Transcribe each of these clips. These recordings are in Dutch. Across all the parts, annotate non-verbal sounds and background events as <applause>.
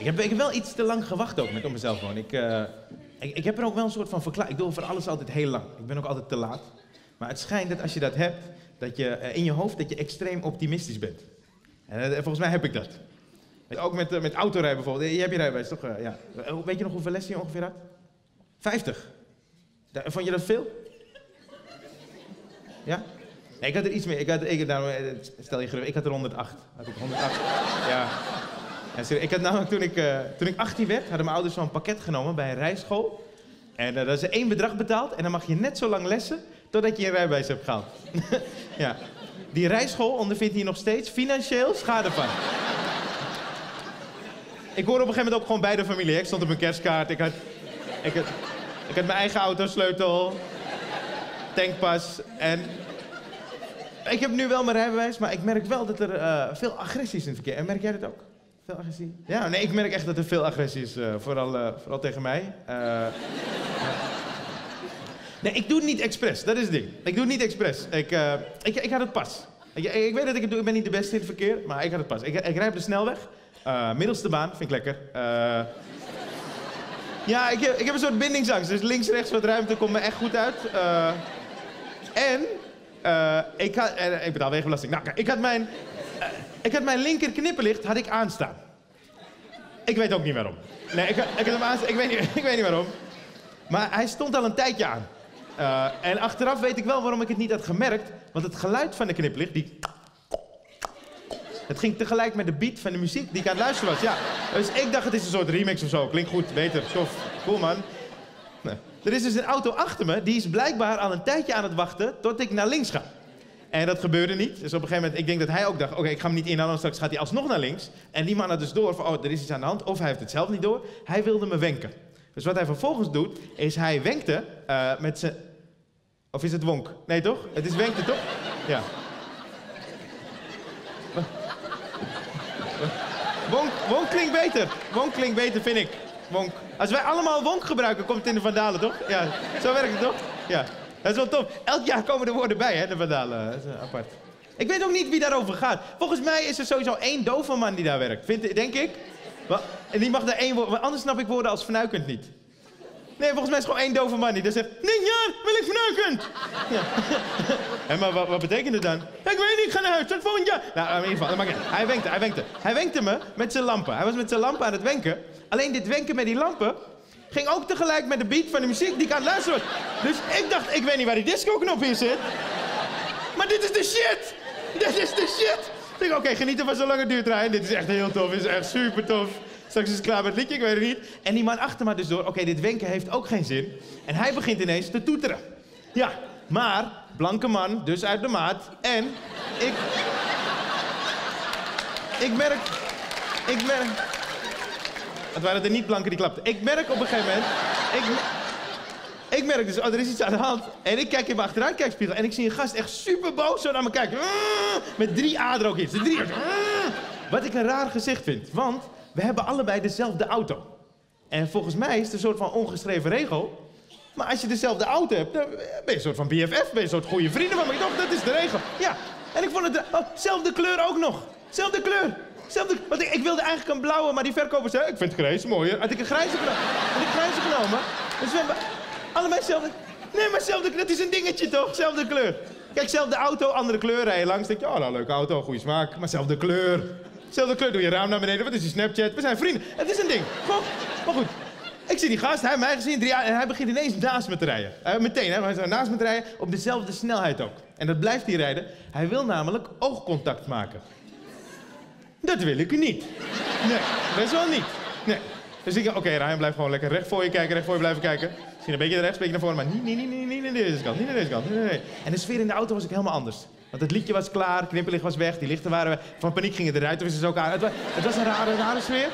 Ik heb, ik wel iets te lang gewacht ook met op mezelf gewoon. Ik, eh, ik, ik heb er ook wel een soort van verklaring. Ik doe voor alles altijd heel lang. Ik ben ook altijd te laat. Maar het schijnt dat als je dat hebt, dat je eh, in je hoofd dat je extreem optimistisch bent. En eh, volgens mij heb ik dat. Ook met, met autorijden bijvoorbeeld. Je hebt je rijbewijs toch? ja. Weet je nog hoeveel lessen je ongeveer had? 50. Vond je dat veel? Ja? Ik had er iets meer. Ik had, ik, nou, stel je gerust, ik had er 108. Had ik 108. ja. Ik had namelijk toen ik, uh, toen ik 18 werd, hadden mijn ouders zo'n pakket genomen bij een rijschool. En uh, dat is één bedrag betaald en dan mag je net zo lang lessen totdat je een rijbewijs hebt gehaald. <laughs> ja. Die rijschool ondervindt hier nog steeds financieel schade van. ik hoor op een gegeven moment ook gewoon bij de familie. Ik stond op mijn kerstkaart. Ik had, ik had, ik had mijn eigen autosleutel. Tankpas. En ik heb nu wel mijn rijbewijs, maar ik merk wel dat er uh, veel agressie is in het verkeer. En merk jij dat ook? Ja, nee, ik merk echt dat er veel agressie is. Uh, vooral, uh, vooral tegen mij. <laughs> nee, ik doe het niet expres. Dat is het ding. Ik doe het niet expres. Ik, ik, ik had het pas. Ik, weet dat ik het doe. Ik ben niet de beste in het verkeer, maar ik had het pas. Ik, ik rijd op de snelweg. middelste baan, vind ik lekker. ja, ik heb, ik heb een soort bindingsangst. Dus links, rechts wat ruimte komt me echt goed uit. en ik, had, ik betaal wegenbelasting. Nou, ik had mijn, ik had mijn linker knipperlicht had ik aanstaan. Ik weet ook niet waarom. Nee, ik, ik had hem aanstaan. Ik weet, niet, <laughs> ik weet niet waarom. Maar hij stond al een tijdje aan. en achteraf weet ik wel waarom ik het niet had gemerkt. Want het geluid van de knipperlicht, die... Het ging tegelijk met de beat van de muziek die ik aan het luisteren was. Ja. Dus ik dacht, het is een soort remix of zo. Klinkt goed, beter, tof, cool man. Nee. Er is dus een auto achter me, die is blijkbaar al een tijdje aan het wachten tot ik naar links ga. En dat gebeurde niet. Dus op een gegeven moment, ik denk dat hij ook dacht, oké, ik ga hem niet inhalen, straks gaat hij alsnog naar links. En die man had dus door van, oh, er is iets aan de hand. Of hij heeft het zelf niet door. Hij wilde me wenken. Dus wat hij vervolgens doet, is hij wenkte uh, met zijn... Of is het wonk? Nee, toch? Het is wenkte, toch? Ja. Wonk, wonk klinkt beter. Wonk klinkt beter, vind ik. Wonk. Als wij allemaal wonk gebruiken, komt het in de vandalen, toch? Ja, zo werkt het toch? Ja. Dat is wel tof. Elk jaar komen er woorden bij, hè, de vandalen. Dat is apart. Ik weet ook niet wie daarover gaat. Volgens mij is er sowieso één dove man die daar werkt. Denk ik. En die mag daar één woord... Anders snap ik woorden als vernuikend niet. Nee, volgens mij is er gewoon één dove man die zegt... Nee, wil ik vernuikend. Ja. <laughs> en maar wat, betekent het dan? ik weet niet, ik ga naar huis, tot volgend jaar. Nou, in ieder geval, hij wenkte, hij wenkte. Hij wenkte me met zijn lampen. Hij was met zijn lampen aan het wenken. Alleen dit wenken met die lampen ging ook tegelijk met de beat van de muziek die ik aan het luisteren was. Dus ik dacht, ik weet niet waar die disco-knop in zit. Maar dit is de shit! Dit is de shit! Ik denk, oké, genieten van zo'n lange duurtrein. Dit is echt heel tof, dit is echt super tof. Straks is het klaar met het liedje, ik weet het niet. En die man achter me dus door, oké, dit wenken heeft ook geen zin. En hij begint ineens te toeteren. Ja, maar, blanke man, dus uit de maat. En ik... Ik merk... Ik merk... Het waren de niet-blanken die klapten. Ik merk op een gegeven moment... Ik, ik merk dus, oh, er is iets aan de hand. En ik kijk in mijn achteruitkijkspiegel en ik zie een gast echt super boos zo naar me kijken. Met drie A ook in. Drie, wat ik een raar gezicht vind. Want we hebben allebei dezelfde auto. En volgens mij is het een soort van ongeschreven regel. Maar als je dezelfde auto hebt, dan ben je een soort van BFF. Ben je een soort goede vrienden van me. Ik dacht, dat is de regel. Ja. En ik vond het... Oh, zelfde kleur ook nog. Zelfde kleur. Zelfde, want ik, wilde eigenlijk een blauwe, maar die verkoper zei... Ik vind het grijs mooier. Had ik een grijze genomen. Had ik grijze genomen. We hebben allebei hetzelfde... Nee, maar zelfde, dat is een dingetje toch? Zelfde kleur. Kijk, zelfde auto, andere kleur rijden langs. denk je, oh, nou, leuke auto, goede smaak. Maar zelfde kleur. Zelfde kleur, doe je raam naar beneden. Wat is die Snapchat? We zijn vrienden. Het is een ding. Maar goed. Ik zie die gast, hij heeft mij gezien, jaar, en hij begint ineens naast me te rijden. Meteen, hè, hij is naast me te rijden, op dezelfde snelheid ook. En dat blijft hij rijden. Hij wil namelijk oogcontact maken. Dat wil ik niet. Nee, best wel niet. Nee. Dus ik, oké, okay, Ryan, blijf gewoon lekker recht voor je kijken, recht voor je blijven kijken. Misschien een beetje rechts, een beetje naar voren, maar niet, niet, niet, niet, niet deze kant, niet naar deze kant. Nee, nee. En de sfeer in de auto was ik helemaal anders. Want het liedje was klaar, knipperlicht was weg, die lichten waren weg. Van paniek gingen de ruiten ook aan. Het was, het was een rare, rare sfeer.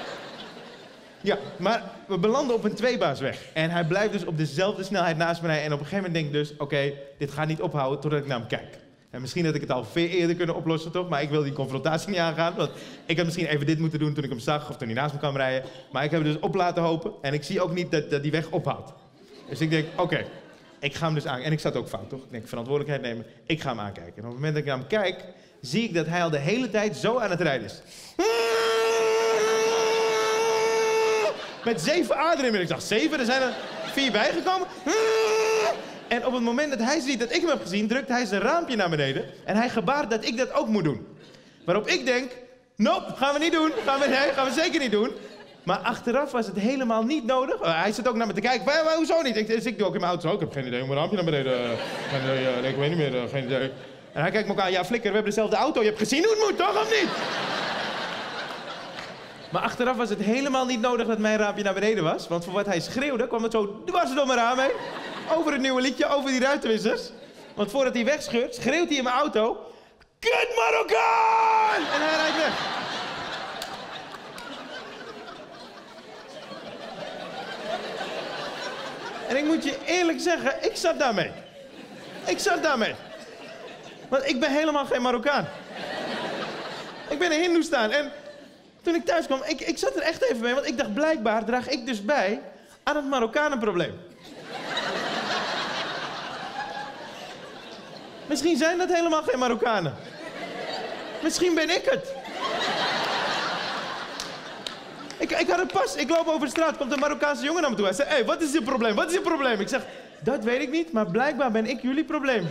Ja, maar we belanden op een tweebaasweg. En hij blijft dus op dezelfde snelheid naast me rijden. En op een gegeven moment denk ik dus, oké, dit gaat niet ophouden totdat ik naar hem kijk. En misschien had ik het al veel eerder kunnen oplossen, toch? Maar ik wil die confrontatie niet aangaan. Want ik had misschien even dit moeten doen toen ik hem zag of toen hij naast me kwam rijden. Maar ik heb het dus op laten hopen. En ik zie ook niet dat, die weg ophoudt. Dus ik denk, oké, ik ga hem dus aan. En ik zat ook fout, toch? Ik denk, verantwoordelijkheid nemen. Ik ga hem aankijken. En op het moment dat ik naar hem kijk, zie ik dat hij al de hele tijd zo aan het rijden is. met zeven aderen in. Ik dacht, zeven? Er zijn er vier bijgekomen. En op het moment dat hij ziet dat ik hem heb gezien, drukt hij zijn raampje naar beneden. En hij gebaart dat ik dat ook moet doen. Waarop ik denk, nope, gaan we niet doen. Gaan we, nee, gaan we zeker niet doen. Maar achteraf was het helemaal niet nodig. Uh, hij zit ook naar me te kijken. Maar, hoezo niet? Ik, dus ik doe ook in mijn auto. Ik heb geen idee mijn raampje naar beneden. Uh, nee, ik weet niet meer. Uh, geen idee. En hij kijkt me ook aan. Ja, flikker, we hebben dezelfde auto. Je hebt gezien hoe het moet, toch? Of niet? Maar achteraf was het helemaal niet nodig dat mijn raampje naar beneden was. Want voor wat hij schreeuwde, kwam het zo dwars door mijn raam heen. Over het nieuwe liedje, over die ruitenwissers. Want voordat hij wegscheurt, schreeuwt hij in mijn auto... Kut Marokkaan! En hij rijdt weg. En ik moet je eerlijk zeggen, ik zat daarmee. Ik zat daarmee. Want ik ben helemaal geen Marokkaan. Ik ben een Hindoestaan. En toen ik thuis kwam, ik, ik zat er echt even mee. Want ik dacht, blijkbaar draag ik dus bij aan het Marokkanenprobleem. Misschien zijn dat helemaal geen Marokkanen. Misschien ben ik het. Ik, ik had het pas. Ik loop over de straat, komt een Marokkaanse jongen naar me toe. Hij zei, hé, hey, wat is je probleem? Wat is je probleem? Ik zeg, dat weet ik niet, maar blijkbaar ben ik jullie probleem.